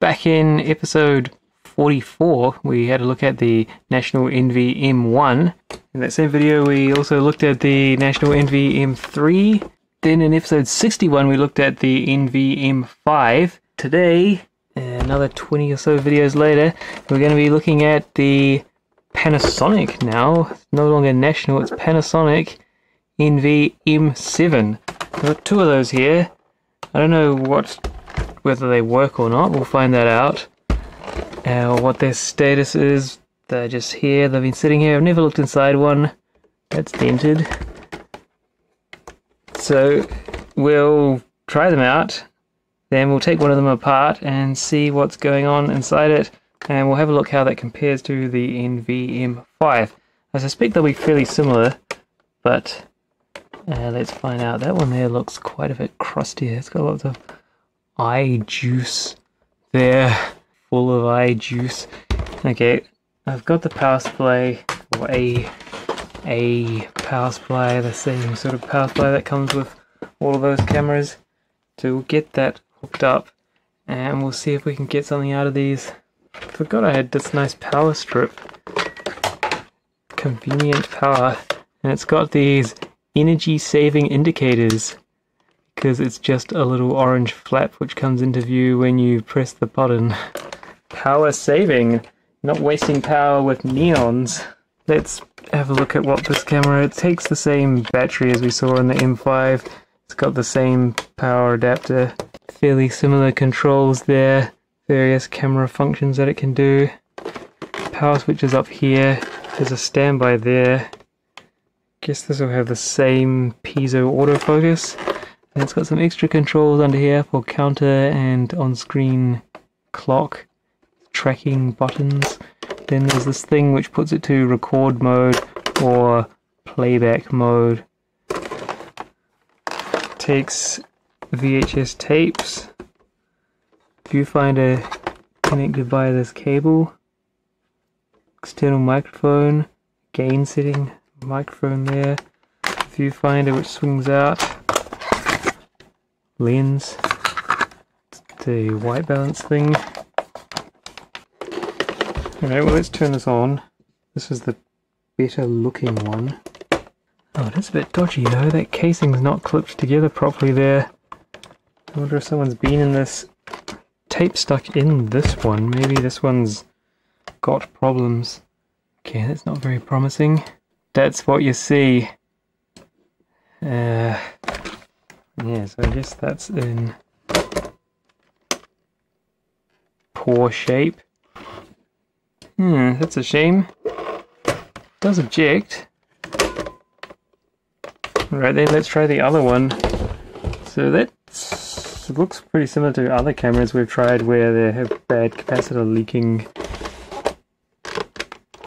back in episode 44, we had a look at the National NV-M1. In that same video, we also looked at the National NV-M3. Then in episode 61, we looked at the NV-M5. Today, another 20 or so videos later, we're going to be looking at the Panasonic now. It's no longer National, it's Panasonic NV-M7. I've got two of those here. I don't know what whether they work or not. We'll find that out. Uh, what their status is. They're just here. They've been sitting here. I've never looked inside one. That's dented. So we'll try them out. Then we'll take one of them apart and see what's going on inside it. And we'll have a look how that compares to the NVM5. I suspect they'll be fairly similar, but uh, let's find out. That one there looks quite a bit crustier. It's got lots of eye juice there, full of eye juice. Okay, I've got the power supply, or a, a power supply, the same sort of power supply that comes with all of those cameras. So we'll get that hooked up and we'll see if we can get something out of these. Forgot I had this nice power strip. Convenient power. And it's got these energy saving indicators because it's just a little orange flap which comes into view when you press the button. Power saving, not wasting power with neons. Let's have a look at what this camera, it takes the same battery as we saw in the M5. It's got the same power adapter, fairly similar controls there, various camera functions that it can do. Power switch is up here, there's a standby there. Guess this will have the same piezo autofocus. And it's got some extra controls under here for counter and on-screen clock tracking buttons. Then there's this thing which puts it to record mode or playback mode. Takes VHS tapes, viewfinder connected by this cable, external microphone, gain setting microphone there, viewfinder which swings out, lens, the white balance thing. Alright, well let's turn this on. This is the better looking one. Oh, it is a bit dodgy though, that casing's not clipped together properly there. I wonder if someone's been in this tape stuck in this one. Maybe this one's got problems. Okay, that's not very promising. That's what you see. Uh, yeah, so I guess that's in poor shape. Hmm, that's a shame. Does eject. Right then, let's try the other one. So that looks pretty similar to other cameras we've tried where they have bad capacitor leaking.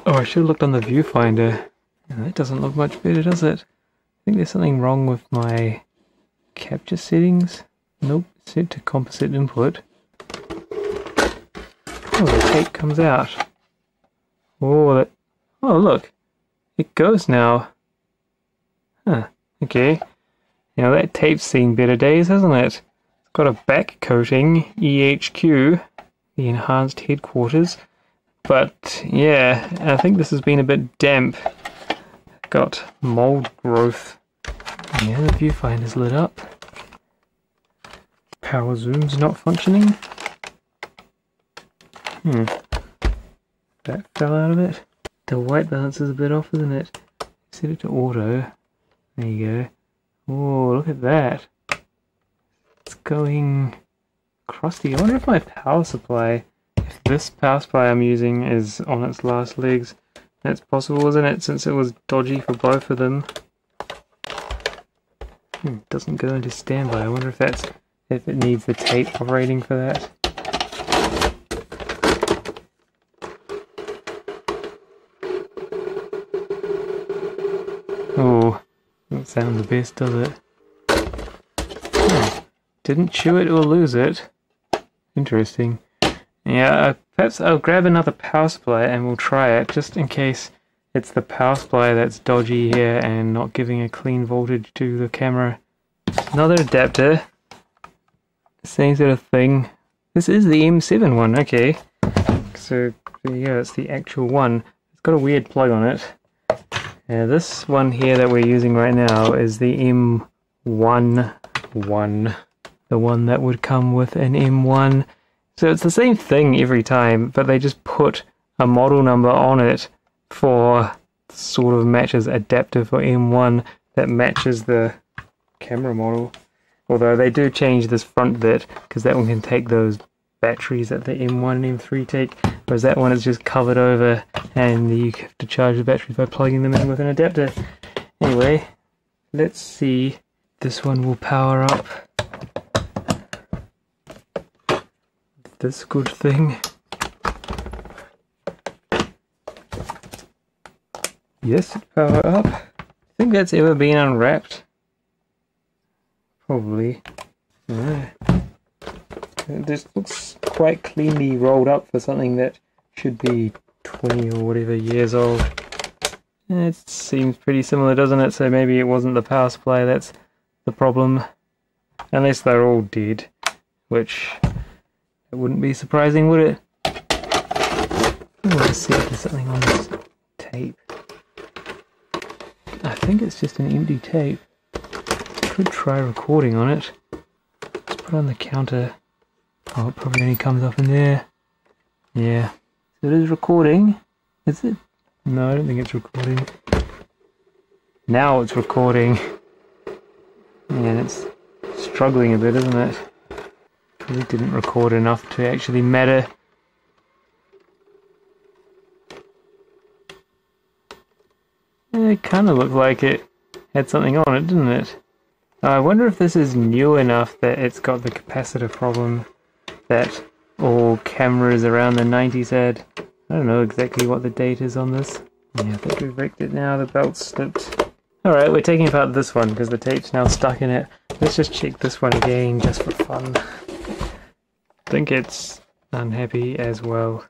Oh, I should have looked on the viewfinder. That doesn't look much better, does it? I think there's something wrong with my capture settings. Nope, set to composite input. Oh, the tape comes out. Oh, that. Oh, look, it goes now. Huh. Okay. Now that tape's seen better days, hasn't it? It's got a back coating, EHQ, the enhanced headquarters. But yeah, I think this has been a bit damp. Got mold growth. Yeah, the viewfinder's lit up. Power zoom's not functioning. Hmm. That fell out of it. The white balance is a bit off, isn't it? Set it to auto. There you go. Oh, look at that. It's going crusty. I wonder if my power supply, if this power supply I'm using is on its last legs. That's possible, isn't it? Since it was dodgy for both of them. Hmm, doesn't go into standby. I wonder if that's if it needs the tape operating for that. Oh, doesn't sound the best, does it? Hmm. Didn't chew it or lose it. Interesting. Yeah, uh, perhaps I'll grab another power supply and we'll try it, just in case it's the power supply that's dodgy here and not giving a clean voltage to the camera. Another adapter. Same sort of thing. This is the M7 one, okay. So yeah, it's the actual one. It's got a weird plug on it. Yeah, this one here that we're using right now is the M1 one. The one that would come with an M1. So it's the same thing every time, but they just put a model number on it for sort of matches adapter for M1 that matches the camera model. Although they do change this front bit because that one can take those batteries that the M1 and M3 take, whereas that one is just covered over and you have to charge the batteries by plugging them in with an adapter. Anyway, let's see. This one will power up. This good thing. Yes, power up. I think that's ever been unwrapped. Probably. Yeah. Uh, this looks quite cleanly rolled up for something that should be 20 or whatever years old. It seems pretty similar, doesn't it? So maybe it wasn't the power supply that's the problem. Unless they're all dead, which it wouldn't be surprising, would it? let's see if there's something on this tape. Think it's just an empty tape. Could try recording on it. Let's put on the counter. Oh, it probably only comes up in there. Yeah. So it is recording. Is it? No, I don't think it's recording. Now it's recording. And it's struggling a bit, isn't it? Probably didn't record enough to actually matter. It kind of looked like it had something on it, didn't it? I wonder if this is new enough that it's got the capacitor problem that all cameras around the 90s had. I don't know exactly what the date is on this. Yeah, I think we've wrecked it now, the belt's slipped. Alright, we're taking apart this one because the tape's now stuck in it. Let's just check this one again just for fun. I think it's unhappy as well.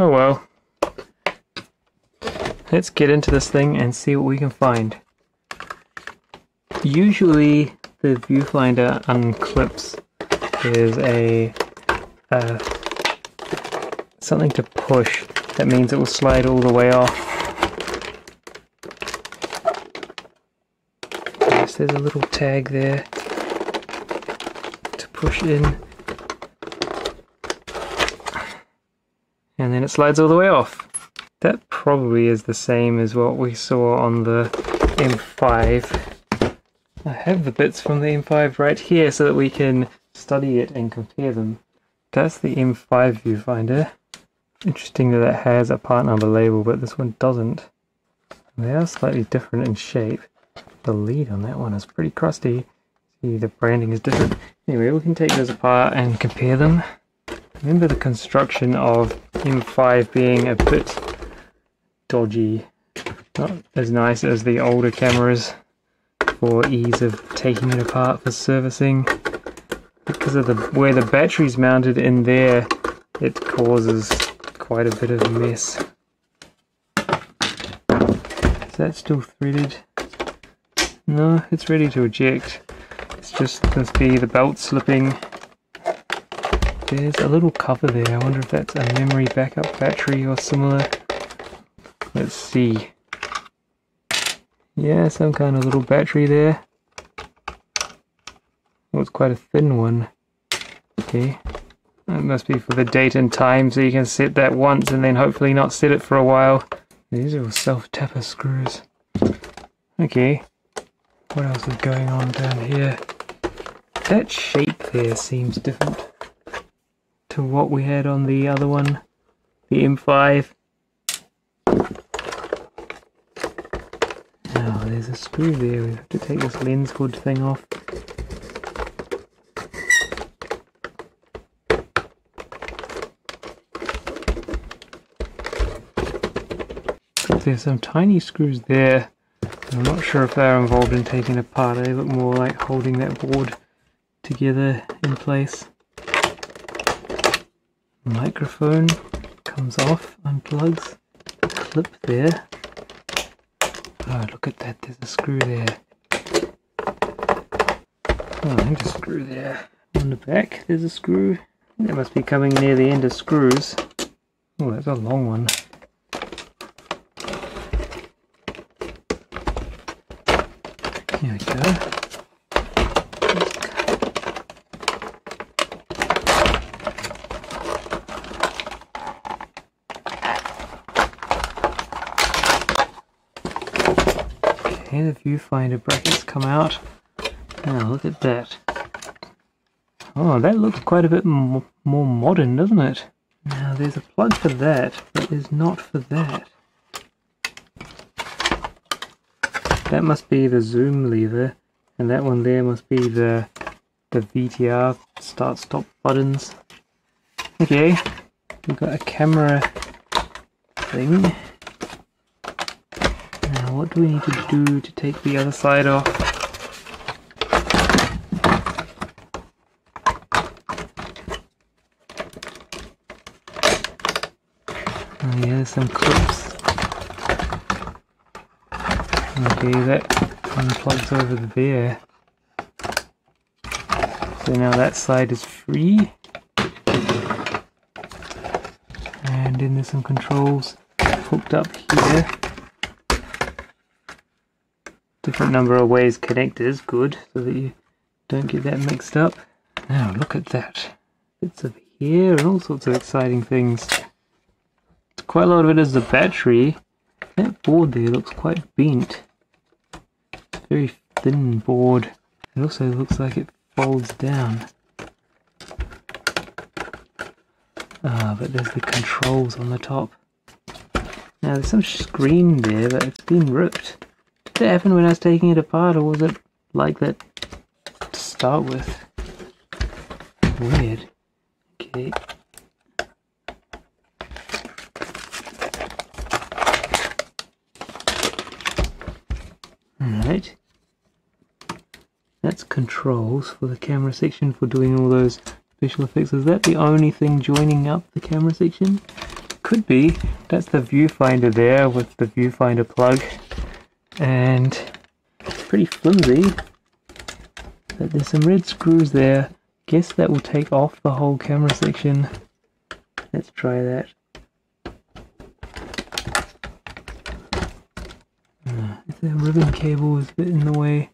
Oh well. Let's get into this thing and see what we can find. Usually the viewfinder unclips. There's a uh, something to push. That means it will slide all the way off. Yes, there's a little tag there to push in. And then it slides all the way off. Probably is the same as what we saw on the M5. I have the bits from the M5 right here so that we can study it and compare them. That's the M5 viewfinder. Interesting that it has a part number label, but this one doesn't. They are slightly different in shape. The lead on that one is pretty crusty. See, the branding is different. Anyway, we can take those apart and compare them. Remember the construction of M5 being a bit dodgy. Not as nice as the older cameras for ease of taking it apart for servicing because of the where the battery's mounted in there, it causes quite a bit of mess. Is that still threaded? No, it's ready to eject. It's just must be the belt slipping. There's a little cover there. I wonder if that's a memory backup battery or similar. Let's see. Yeah, some kind of little battery there. Oh, it's quite a thin one. Okay. That must be for the date and time, so you can set that once and then hopefully not set it for a while. These are self-tapper screws. Okay. What else is going on down here? That shape there seems different to what we had on the other one, the M5. Now, there's a screw there. We have to take this lens hood thing off. there's some tiny screws there. I'm not sure if they're involved in taking apart. They look more like holding that board together in place. Microphone comes off, unplugs. Clip there. Oh, look at that. There's a screw there. Oh, think a screw there. On the back, there's a screw. That must be coming near the end of screws. Oh, that's a long one. Here we go. The viewfinder brackets come out. Now look at that. Oh, that looks quite a bit more modern, doesn't it? Now there's a plug for that, but there's not for that. That must be the zoom lever, and that one there must be the the VTR start stop buttons. Okay, we've got a camera thing. What do we need to do to take the other side off? Oh There's some clips. Okay, that unplugs over the there. So now that side is free. And then there's some controls hooked up here. Different number of ways connectors, good, so that you don't get that mixed up. Now look at that. It's over here and all sorts of exciting things. Quite a lot of it is the battery. That board there looks quite bent. Very thin board. It also looks like it folds down. Ah, but there's the controls on the top. Now there's some screen there, but it's been ripped. Happen when I was taking it apart, or was it like that to start with? Weird. Okay. Alright. That's controls for the camera section for doing all those special effects. Is that the only thing joining up the camera section? Could be. That's the viewfinder there with the viewfinder plug. And it's pretty flimsy. But there's some red screws there. Guess that will take off the whole camera section. Let's try that. Uh, the ribbon cable is a bit in the way.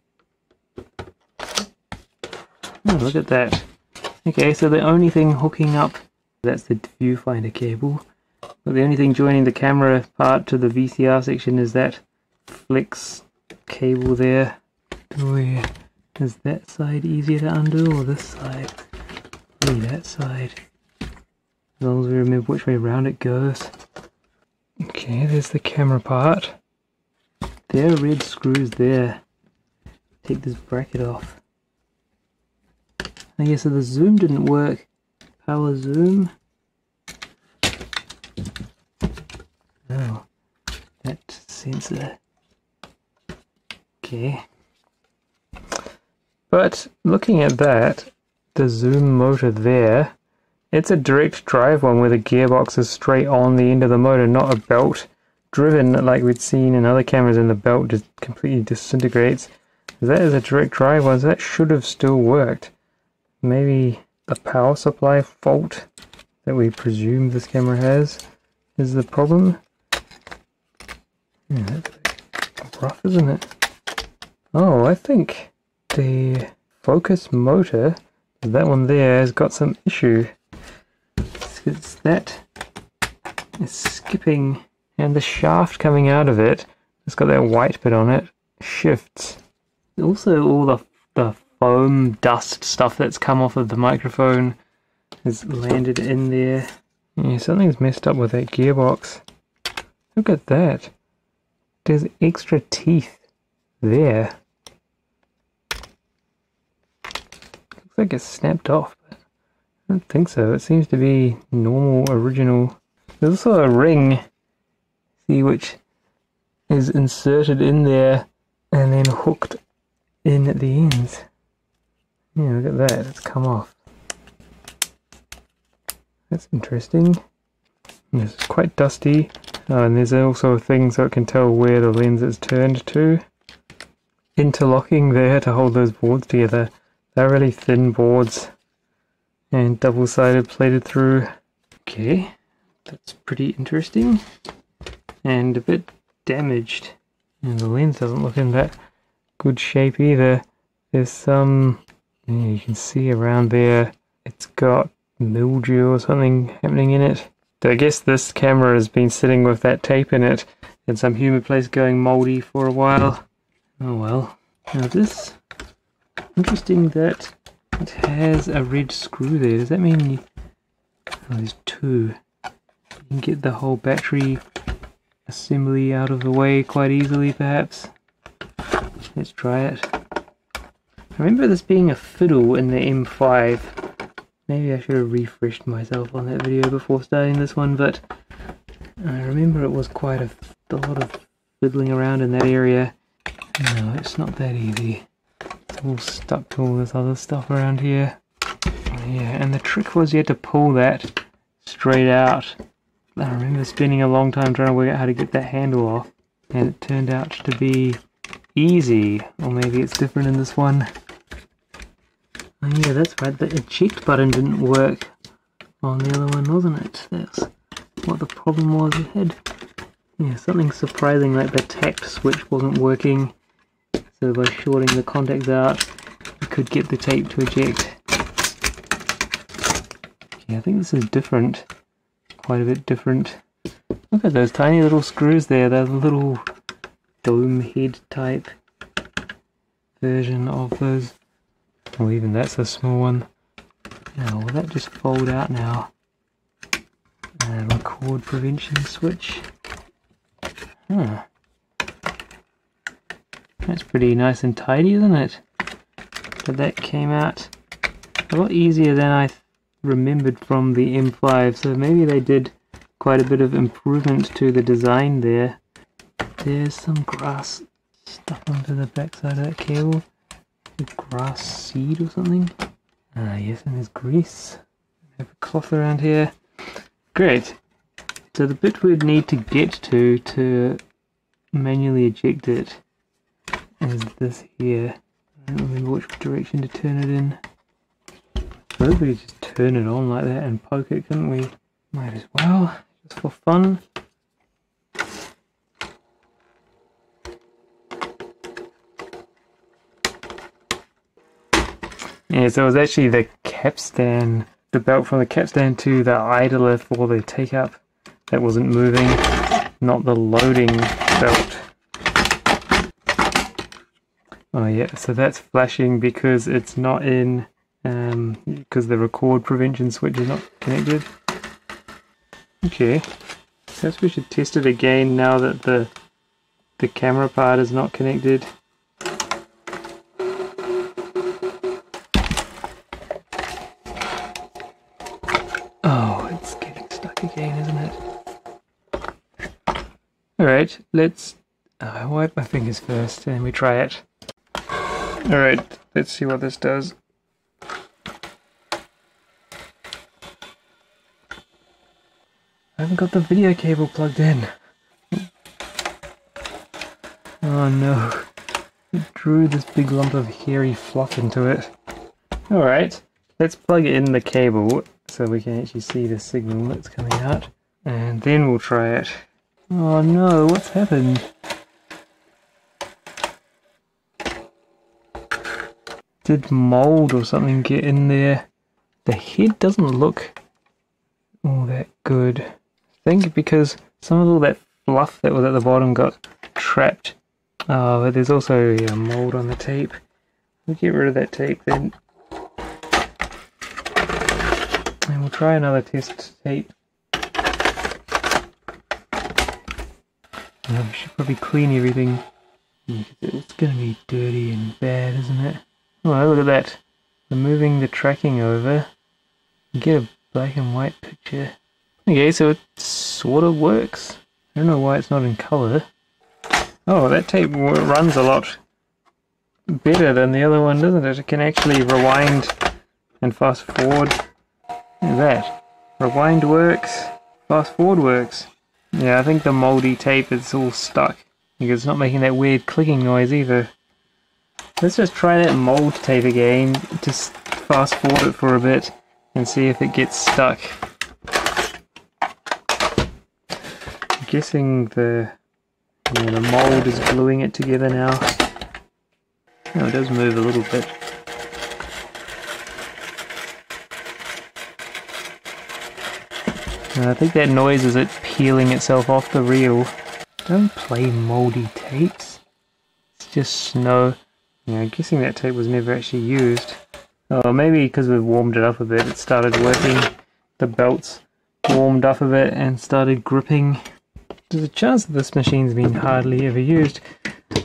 Oh, look at that. Okay, so the only thing hooking up, that's the viewfinder cable. But the only thing joining the camera part to the VCR section is that flex cable there. Where is that side easier to undo or this side? That side. As long as we remember which way around it goes. Okay, there's the camera part. There are red screws there. Take this bracket off. Yeah, so the zoom didn't work. Power zoom. Oh, that sensor. Okay. But looking at that, the zoom motor there, it's a direct drive one where the gearbox is straight on the end of the motor, not a belt driven like we'd seen in other cameras and the belt just completely disintegrates. That is a direct drive one, so that should have still worked. Maybe the power supply fault that we presume this camera has is the problem. Yeah, rough, isn't it? Oh, I think the focus motor, that one there, has got some issue. It's that is skipping and the shaft coming out of it, it's got that white bit on it, shifts. Also all the, the foam dust stuff that's come off of the microphone has landed in there. Yeah, something's messed up with that gearbox. Look at that. There's extra teeth there. Looks like it's snapped off, but I don't think so. It seems to be normal, original. There's also a ring see which is inserted in there and then hooked in at the ends. Yeah, look at that, it's come off. That's interesting. This is quite dusty. Oh, and there's also a thing so it can tell where the lens is turned to. Interlocking there to hold those boards together. They're really thin boards. and double-sided plated through. Okay, that's pretty interesting and a bit damaged. And the lens doesn't look in that good shape either. There's some, you can see around there, it's got mildew or something happening in it. I guess this camera has been sitting with that tape in it in some humid place going moldy for a while. Oh well. Now this, interesting that it has a red screw there. Does that mean you, oh, there's two. You can get the whole battery assembly out of the way quite easily perhaps. Let's try it. I remember this being a fiddle in the M5. Maybe I should have refreshed myself on that video before starting this one, but I remember it was quite a, a lot of fiddling around in that area. No, it's not that easy. It's all stuck to all this other stuff around here. Yeah, and the trick was you had to pull that straight out I remember spending a long time trying to work out how to get that handle off, and it turned out to be easy. Or maybe it's different in this one. Oh yeah, that's right, the eject button didn't work on the other one, wasn't it? That's what the problem was. It had yeah, something surprising like the tap switch wasn't working. So by shorting the contacts out, you could get the tape to eject. Yeah, I think this is different quite a bit different. Look at those tiny little screws there, they're the little dome head type version of those. Well, even that's a small one. Now, will that just fold out now? Uh, record prevention switch. Huh. That's pretty nice and tidy, isn't it? But that came out a lot easier than I remembered from the M5, so maybe they did quite a bit of improvement to the design there. There's some grass stuff onto the backside of that cable. A grass seed or something. Ah yes, and there's grease. Have a cloth around here. Great. So the bit we'd need to get to to manually eject it is this here. I don't remember which direction to turn it in. Suppose we just turn it on like that and poke it, couldn't we? Might as well, just for fun. Yeah, so it was actually the capstan, the belt from the capstan to the idler for the take up that wasn't moving, not the loading belt. Oh yeah, so that's flashing because it's not in um, because the record prevention switch is not connected. Okay, perhaps we should test it again now that the the camera part is not connected. Oh, it's getting stuck again, isn't it? Alright, let's uh, wipe my fingers first and we try it. Alright, let's see what this does. I haven't got the video cable plugged in. Oh no. It drew this big lump of hairy fluff into it. Alright, let's plug in the cable so we can actually see the signal that's coming out. And then we'll try it. Oh no, what's happened? Did mold or something get in there? The head doesn't look all that good I think because some of all that fluff that was at the bottom got trapped. Oh, but there's also a mold on the tape. We'll get rid of that tape then. And we'll try another test tape. Uh, we should probably clean everything. It's going to be dirty and bad, isn't it? Oh, look at that. Removing the tracking over. Get a black and white picture. Okay, so it sort of works. I don't know why it's not in color. Oh, that tape runs a lot better than the other one, doesn't it? It can actually rewind and fast forward. Look at that. Rewind works, fast forward works. Yeah, I think the moldy tape is all stuck because it's not making that weird clicking noise either. Let's just try that mold tape again, just fast forward it for a bit and see if it gets stuck. I'm guessing the yeah, the mold is gluing it together now. Oh, it does move a little bit. I think that noise is it peeling itself off the reel. Don't play moldy tapes. It's just snow. Yeah, I'm guessing that tape was never actually used. Oh, maybe because we've warmed it up a bit, it started working. The belts warmed up a bit and started gripping. There's a chance that this machine's been hardly ever used.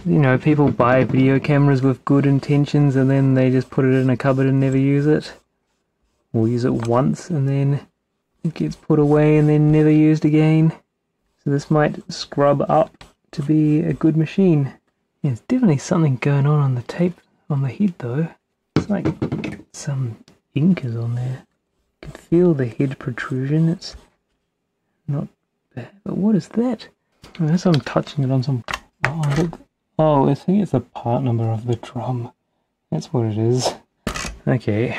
You know, people buy video cameras with good intentions and then they just put it in a cupboard and never use it. Or use it once and then it gets put away and then never used again. So this might scrub up to be a good machine. There's definitely something going on on the tape on the head though. It's like some ink is on there. You can feel the head protrusion. It's not bad. But what is that? Oh, Unless I'm touching it on some... Oh, look. oh, I think it's the part number of the drum. That's what it is. Okay.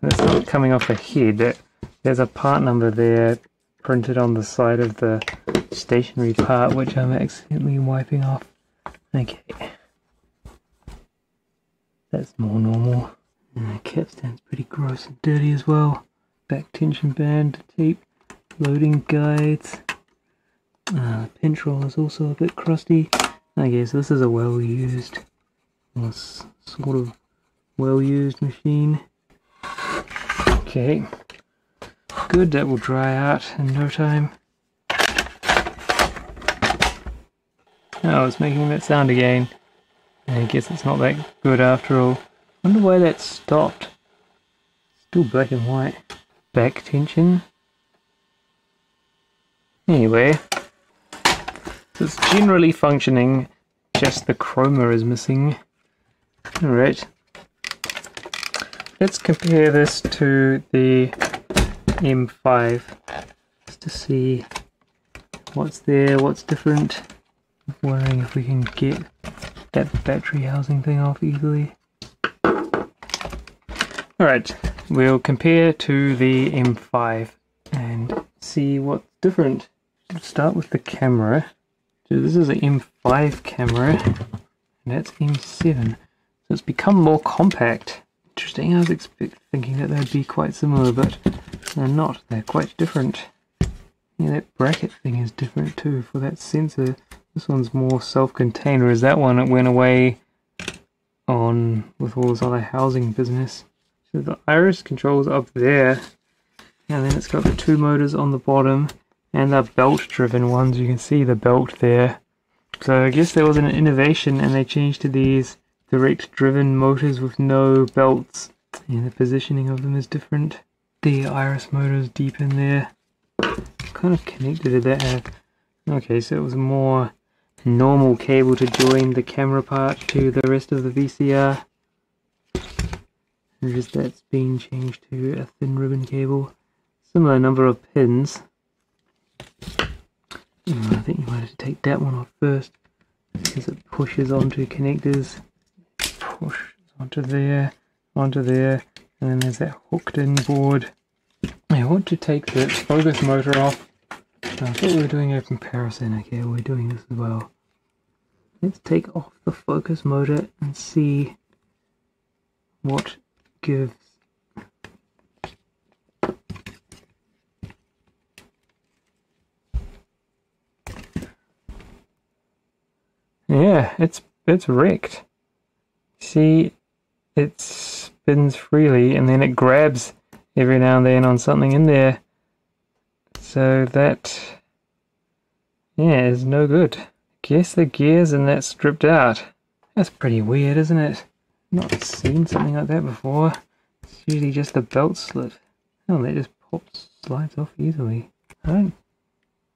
That's not coming off the head. There's a part number there printed on the side of the stationary part which I'm accidentally wiping off. Okay. That's more normal. The capstan's pretty gross and dirty as well. Back tension band, tape, loading guides. Uh, pinch roll is also a bit crusty. Okay, so this is a well used, sort of well used machine. Okay, good, that will dry out in no time. Oh, it's making that sound again. I guess it's not that good after all. wonder why that stopped. Still black and white. Back tension. Anyway, it's generally functioning, just the chroma is missing. Alright. Let's compare this to the M5 just to see what's there, what's different. Wondering if we can get that battery housing thing off easily. Alright, we'll compare to the M5 and see what's different. Let's start with the camera. So this is an M5 camera and that's M7. So it's become more compact. Interesting, I was thinking that they'd be quite similar, but they're not. They're quite different. Yeah, that bracket thing is different too for that sensor. This one's more self-contained, whereas that one it went away on with all this other housing business. So the iris controls up there, and then it's got the two motors on the bottom, and the belt-driven ones. You can see the belt there. So I guess there was an innovation, and they changed to these direct-driven motors with no belts. And the positioning of them is different the iris motors deep in there. Kind of connected to that. Okay, so it was more normal cable to join the camera part to the rest of the VCR. And just that's been changed to a thin ribbon cable. Similar number of pins. Hmm, I think you might have to take that one off first because it pushes onto connectors. Pushes onto there, onto there, and then there's that hooked in board. I want to take the focus motor off. I thought we were doing a comparison. Okay, we're doing this as well. Let's take off the focus motor and see what gives. Yeah, it's it's wrecked. See, it spins freely and then it grabs every now and then on something in there. So that, yeah, is no good. Guess the gears and that stripped out. That's pretty weird, isn't it? Not seen something like that before. It's usually just the belt slit. Oh, that just pops, slides off easily. I don't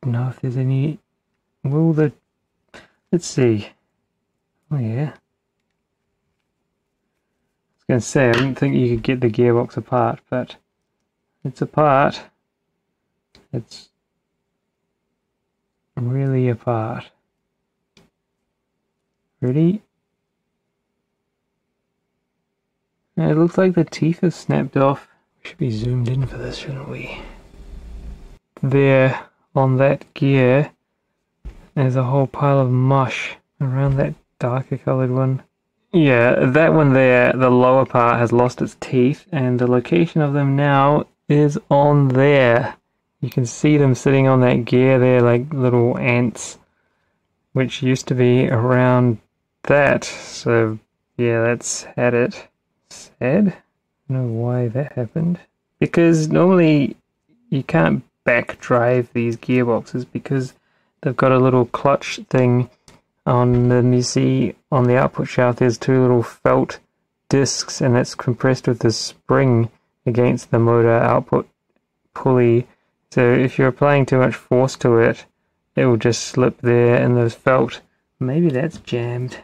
know if there's any... Will the... Let's see. Oh yeah I Was going to say, I didn't think you could get the gearbox apart, but it's apart. It's really apart. Ready? It looks like the teeth have snapped off. We should be zoomed in for this, shouldn't we? There, on that gear, there's a whole pile of mush around that darker coloured one. Yeah, that one there, the lower part has lost its teeth, and the location of them now is on there. You can see them sitting on that gear there like little ants, which used to be around that. So, yeah, that's had it. Sad? I don't know why that happened. Because normally you can't back drive these gearboxes because they've got a little clutch thing on them you see on the output shaft there's two little felt discs and it's compressed with the spring against the motor output pulley so if you're applying too much force to it it will just slip there and those felt maybe that's jammed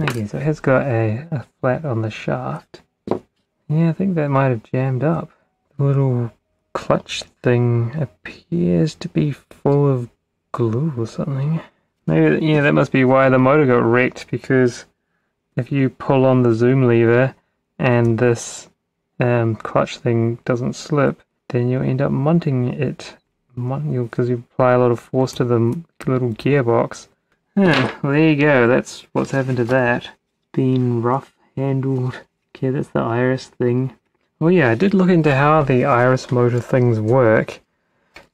okay so it has got a, a flat on the shaft. Yeah I think that might have jammed up. The little clutch thing appears to be full of glue or something. Maybe, yeah, that must be why the motor got wrecked, because if you pull on the zoom lever and this um, clutch thing doesn't slip, then you'll end up munting it, because you apply a lot of force to the little gearbox. Yeah, well, there you go, that's what's happened to that. Been rough handled. Okay, that's the iris thing. Oh yeah, I did look into how the iris motor things work,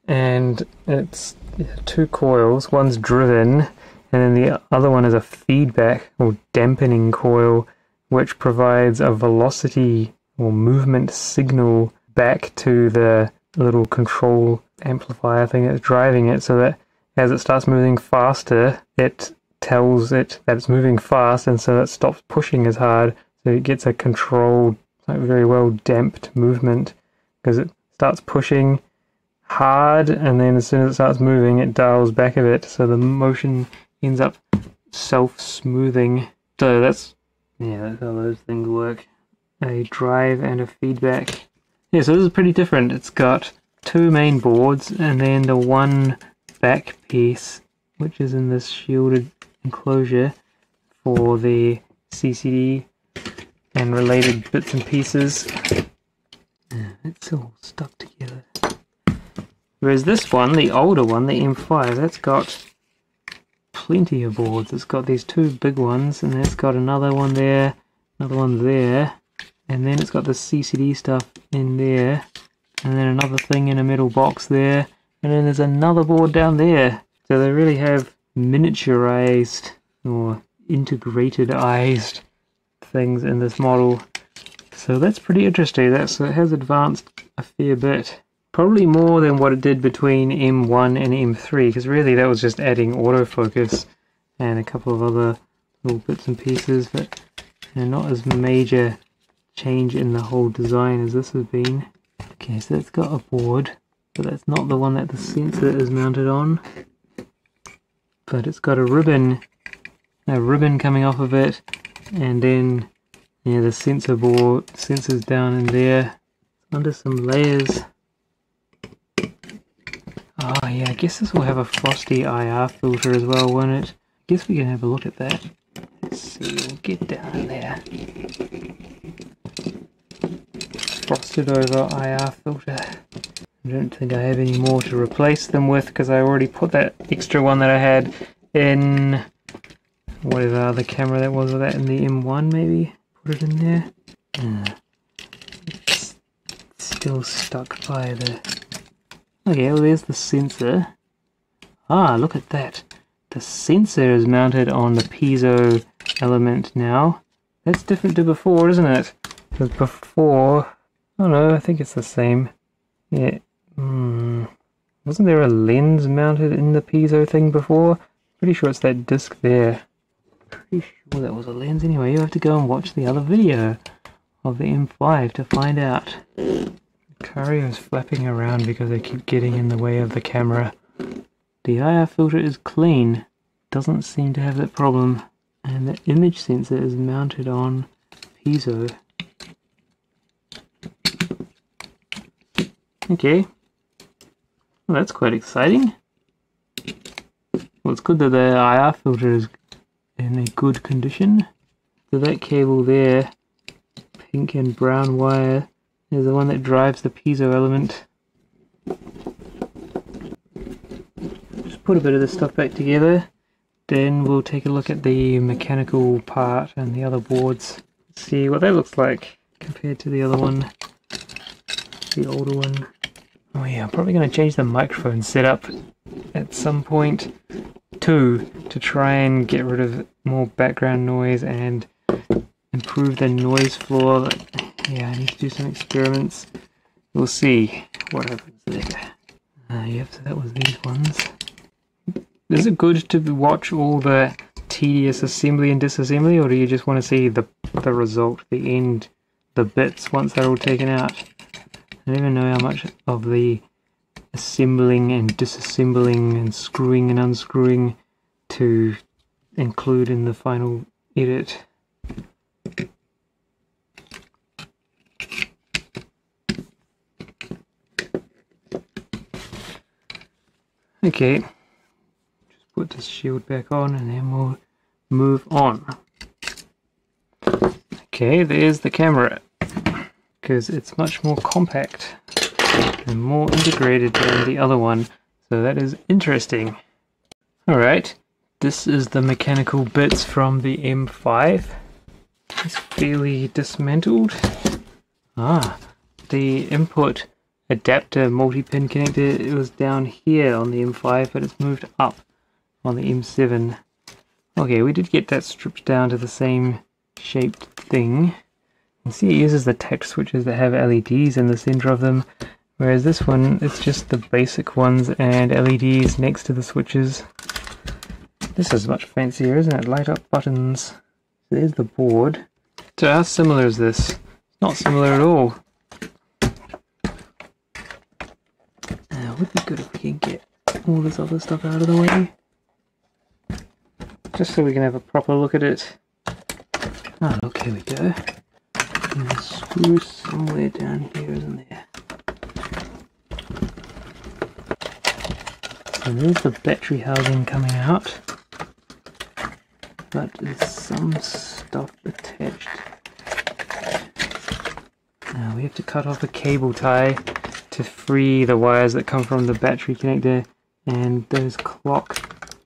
and it's two coils. One's driven, and then the other one is a feedback or dampening coil, which provides a velocity or movement signal back to the little control amplifier thing that's driving it, so that as it starts moving faster, it tells it that it's moving fast, and so it stops pushing as hard. So it gets a controlled, like very well damped movement because it starts pushing hard, and then as soon as it starts moving, it dials back a bit, so the motion ends up self-smoothing. So that's, yeah, that's how those things work. A drive and a feedback. Yeah, so this is pretty different. It's got two main boards, and then the one back piece, which is in this shielded enclosure for the CCD and related bits and pieces. It's all stuck together. Whereas this one, the older one, the M5, that's got plenty of boards. It's got these two big ones, and it's got another one there, another one there, and then it's got the CCD stuff in there, and then another thing in a middle box there, and then there's another board down there. So they really have miniaturized or integratedized things in this model. So that's pretty interesting. That's it has advanced a fair bit. Probably more than what it did between M1 and M3, because really that was just adding autofocus and a couple of other little bits and pieces, but you know, not as major change in the whole design as this has been. Okay, so it's got a board, but that's not the one that the sensor is mounted on. But it's got a ribbon, a ribbon coming off of it, and then yeah, the sensor board, sensors down in there, under some layers. Oh yeah, I guess this will have a frosty IR filter as well, won't it? I guess we can have a look at that. Let's see, we'll get down there. Frosted over IR filter. I don't think I have any more to replace them with because I already put that extra one that I had in whatever other camera that was, was that in the M1 maybe? Put it in there. It's still stuck by the Okay, well there's the sensor. Ah, look at that. The sensor is mounted on the piezo element now. That's different to before, isn't it? Because before... Oh no, I think it's the same. Yeah. Hmm. Wasn't there a lens mounted in the piezo thing before? Pretty sure it's that disc there. Pretty sure that was a lens anyway. You have to go and watch the other video of the M5 to find out. Cario is flapping around because they keep getting in the way of the camera. The IR filter is clean, doesn't seem to have that problem, and the image sensor is mounted on piezo. Okay, well, that's quite exciting. Well, it's good that the IR filter is in a good condition. So that cable there, pink and brown wire, is the one that drives the piezo element. Just put a bit of this stuff back together. Then we'll take a look at the mechanical part and the other boards. See what that looks like compared to the other one. The older one. Oh yeah, I'm probably going to change the microphone setup at some point too to try and get rid of more background noise and improve the noise floor. Yeah, I need to do some experiments. We'll see what happens there. Uh, yep, so that was these ones. Is it good to watch all the tedious assembly and disassembly, or do you just want to see the the result, the end, the bits once they're all taken out? I don't even know how much of the assembling and disassembling and screwing and unscrewing to include in the final edit. Okay, just put this shield back on and then we'll move on. Okay, there's the camera because it's much more compact and more integrated than the other one, so that is interesting. Alright, this is the mechanical bits from the M5. It's fairly dismantled. Ah, the input adapter multi-pin connector it was down here on the M5 but it's moved up on the M7 okay we did get that stripped down to the same shaped thing you see it uses the tact switches that have LEDs in the center of them whereas this one it's just the basic ones and LEDs next to the switches this is much fancier isn't it light up buttons there's the board so how similar is this It's not similar at all uh, would be good if we can get all this other stuff out of the way. Just so we can have a proper look at it. Ah, oh, look, here we go. And screw somewhere down here, isn't there? So there's the battery housing coming out. But there's some stuff attached. Now we have to cut off a cable tie to free the wires that come from the battery connector and those clock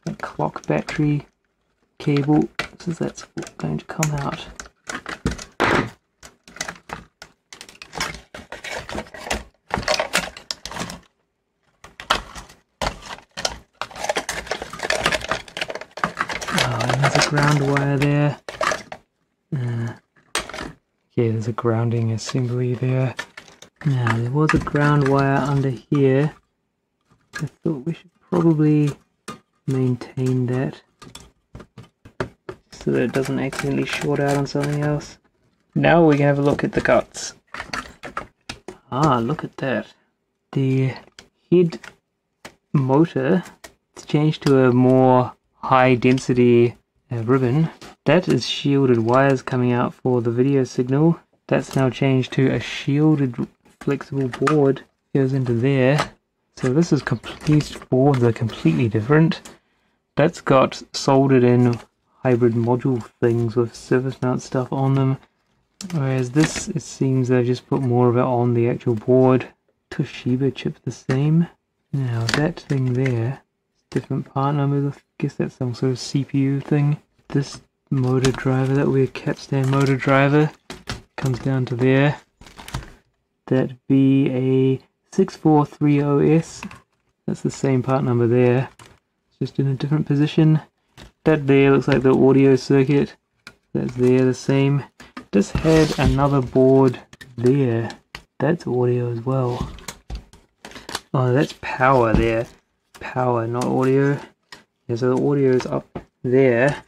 that clock battery cable so that's going to come out oh and there's a ground wire there uh, yeah there's a grounding assembly there now, there was a ground wire under here. I thought we should probably maintain that so that it doesn't accidentally short out on something else. Now we can have a look at the cuts. Ah, look at that. The head motor it's changed to a more high density ribbon. That is shielded wires coming out for the video signal. That's now changed to a shielded flexible board goes into there. So this is complete boards are completely different. That's got soldered in hybrid module things with surface mount stuff on them. Whereas this, it seems they've just put more of it on the actual board. Toshiba chip the same. Now that thing there, different part number, I guess that's some sort of CPU thing. This motor driver, that weird capstan motor driver, comes down to there that be a 6430S. That's the same part number there. It's just in a different position. That there looks like the audio circuit. That's there the same. Just had another board there. That's audio as well. Oh, that's power there. Power, not audio. Yeah, so the audio is up there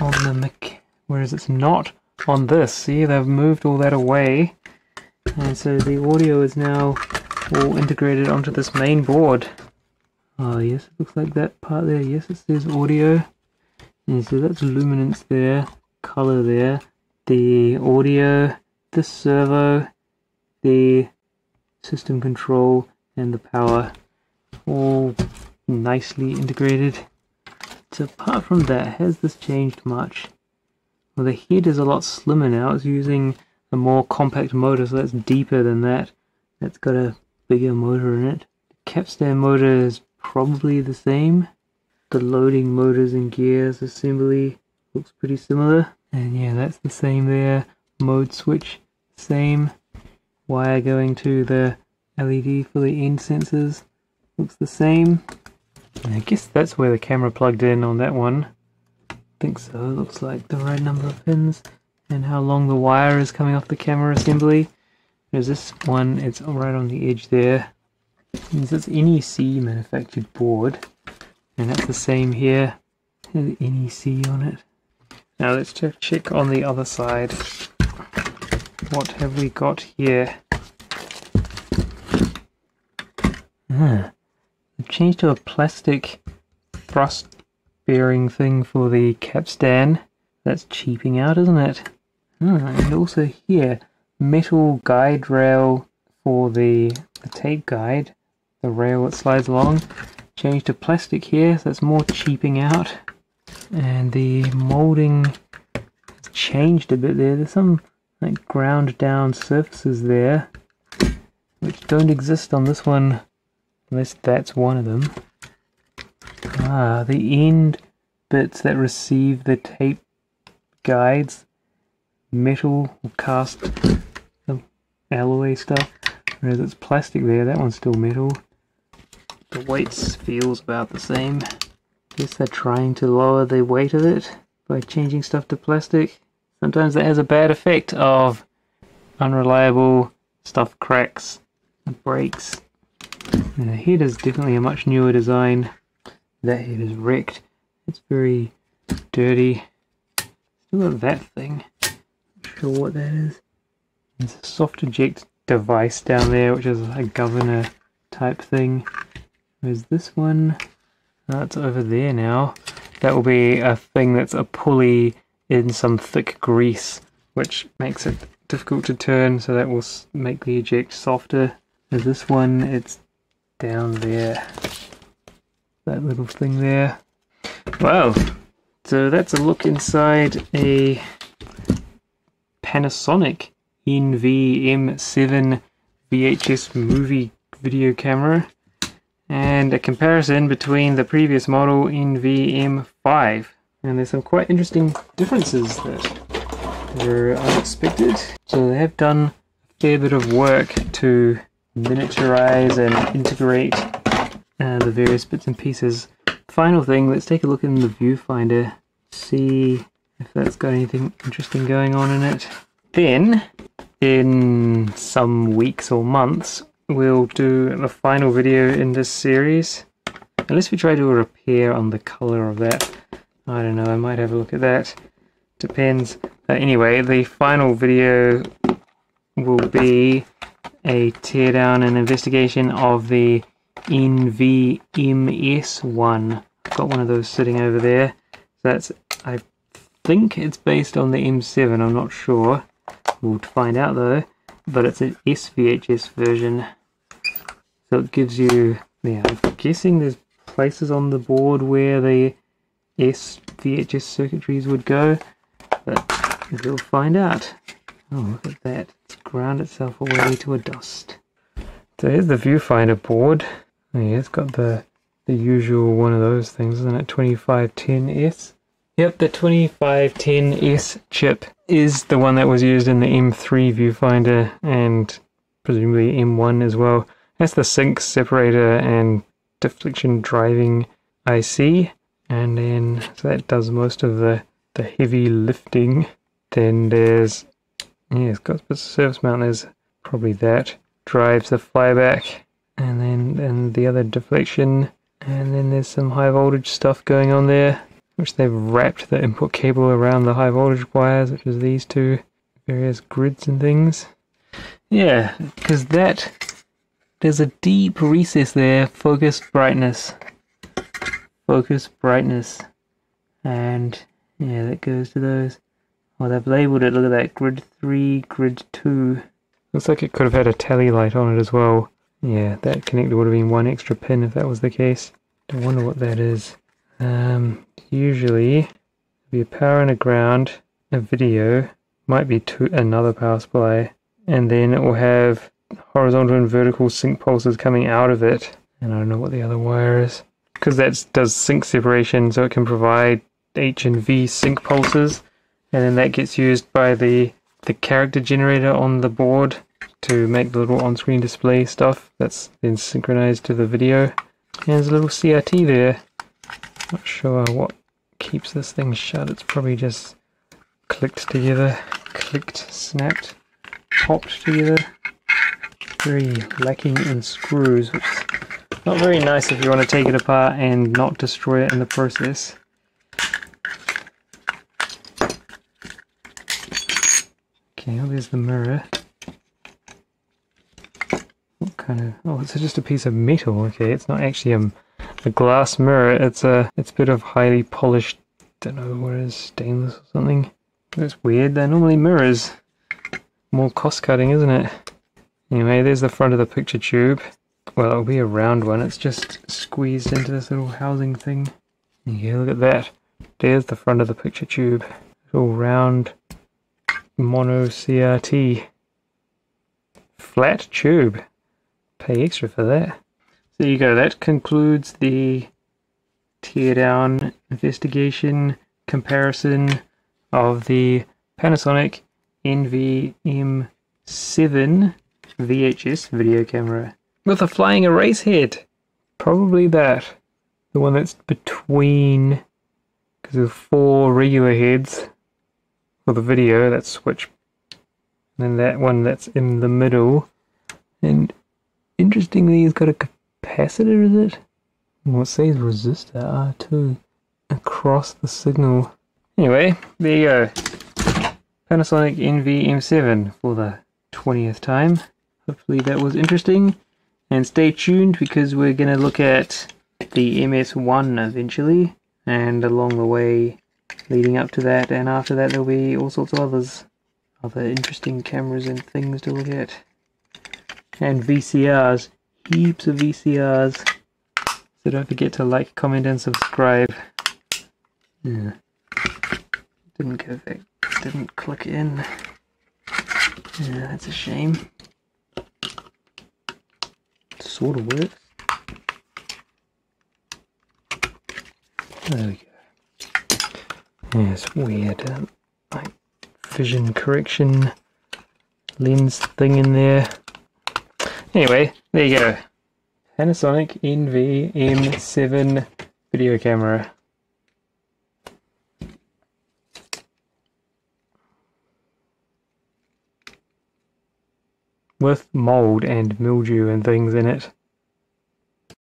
on the mic, whereas it's not on this. See, they've moved all that away and so the audio is now all integrated onto this main board. Oh yes, it looks like that part there. Yes, it says audio. And so that's luminance there, color there, the audio, the servo, the system control, and the power all nicely integrated. So apart from that, has this changed much? Well, the head is a lot slimmer now. It's using a more compact motor, so that's deeper than that. That's got a bigger motor in it. The capstan motor is probably the same. The loading motors and gears assembly looks pretty similar. And yeah, that's the same there. Mode switch, same. Wire going to the LED for the end sensors looks the same. I guess that's where the camera plugged in on that one. I think so, looks like the right number of pins and how long the wire is coming off the camera assembly. There's this one, it's right on the edge there. This is NEC manufactured board, and that's the same here. There's NEC on it. Now let's check, on the other side. What have we got here? Ah, changed to a plastic thrust bearing thing for the capstan. That's cheaping out, isn't it? And also here, metal guide rail for the, the tape guide, the rail that slides along. Changed to plastic here, so that's more cheaping out. And the molding has changed a bit there. There's some like ground down surfaces there, which don't exist on this one, unless that's one of them. Ah, the end bits that receive the tape guides, metal or cast alloy stuff, whereas it's plastic there, that one's still metal. The weights feels about the same. Guess they're trying to lower the weight of it by changing stuff to plastic. Sometimes that has a bad effect of unreliable stuff cracks and breaks. The head is definitely a much newer design. That head is wrecked. It's very dirty. Still got that thing. Not sure what that is. There's a soft eject device down there, which is a governor type thing. Where's this one? Ah, that's over there now. That will be a thing that's a pulley in some thick grease, which makes it difficult to turn, so that will make the eject softer. There's this one, it's down there. That little thing there. Wow, so that's a look inside a Panasonic NVM7 VHS movie video camera and a comparison between the previous model NVM5 and there's some quite interesting differences that were unexpected so they have done a fair bit of work to miniaturize and integrate uh, the various bits and pieces final thing let's take a look in the viewfinder see if that's got anything interesting going on in it then in some weeks or months we'll do the final video in this series. Unless we try to repair on the color of that. I don't know, I might have a look at that. Depends. Uh, anyway, the final video will be a teardown and investigation of the NVMS1. I've got one of those sitting over there. So that's, I think it's based on the M7, I'm not sure. We'll find out though but it's an SVHS version. So it gives you, yeah, I'm guessing there's places on the board where the SVHS circuitries would go, but we'll find out. Oh, look at that. It's ground itself away to a dust. So here's the viewfinder board. Oh, yeah, it's got the the usual one of those things, isn't it? 2510S. Yep, the 2510S chip is the one that was used in the M3 viewfinder and presumably M1 as well. That's the sync separator and deflection driving IC. And then so that does most of the, the heavy lifting. Then there's yeah, a surface mount, there's probably that. Drives the flyback and then and the other deflection and then there's some high voltage stuff going on there which they've wrapped the input cable around the high voltage wires, which is these two various grids and things. Yeah, because that there's a deep recess there, focus brightness. Focus brightness. And yeah, that goes to those. Oh, they've labeled it. Look at that. Grid 3, grid 2. Looks like it could have had a tally light on it as well. Yeah, that connector would have been one extra pin if that was the case. I wonder what that is. Um, usually be a power and a ground, a video, might be another power supply, and then it will have horizontal and vertical sync pulses coming out of it. And I don't know what the other wire is because that does sync separation, so it can provide H and V sync pulses, and then that gets used by the the character generator on the board to make the little on-screen display stuff that's then synchronized to the video. And there's a little CRT there. Not sure what keeps this thing shut. It's probably just clicked together, clicked, snapped, popped together. Very lacking in screws, which is not very nice if you want to take it apart and not destroy it in the process. Okay, there's the mirror. What kind of... Oh, it's just a piece of metal. Okay, it's not actually a, a glass mirror. It's a, it's a bit of highly polished, don't know what it is, stainless or something. That's weird. They're normally mirrors. More cost cutting, isn't it? Anyway, there's the front of the picture tube. Well, it'll be a round one. It's just squeezed into this little housing thing. Yeah, look at that. There's the front of the picture tube. It's all round mono CRT. Flat tube. Pay extra for that. So there you go. That concludes the teardown investigation comparison of the Panasonic NVM7 VHS video camera with a flying erase head. Probably that. The one that's between, because there's four regular heads for the video, that switch. And then that one that's in the middle. And interestingly, it's got a capacitor, is it? Well, it says resistor R2 across the signal. Anyway, there you go. Panasonic NVM7 for the 20th time. Hopefully that was interesting. And stay tuned because we're going to look at the MS1 eventually. And along the way, leading up to that and after that, there'll be all sorts of others. Other interesting cameras and things to look at. And VCRs. Heaps of VCRs. So don't forget to like, comment and subscribe. Yeah. Didn't go back. Didn't click in. Yeah, that's a shame. Sort of works. There we go. Yeah, it's weird. Um, like vision correction lens thing in there. Anyway, there you go. Panasonic NVM7 video camera. with mold and mildew and things in it.